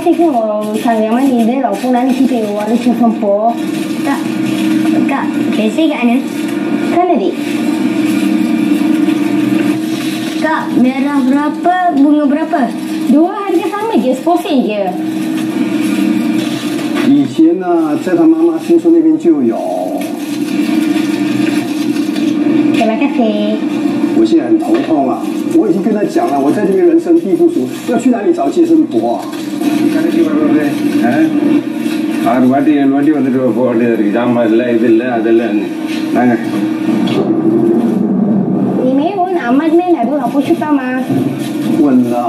些我们，老公里去陪我，那，，K？以前呢，在他妈妈听说那边就有。什么咖啡？我现在很头痛啊！我已经跟他讲了，我在这边人生地不熟，要去哪里找接生婆啊？ஆறு வாட்டி ஏழு வாட்டி வந்துட்டு போக வேண்டியது இருக்குது ஜாமான் இல்லை இது இல்லை அதெல்லாம் நாங்கள் இனிமே உன் அம்மாக்குமே நடுவு. அப்போ சுத்தாமா? ஒன்றா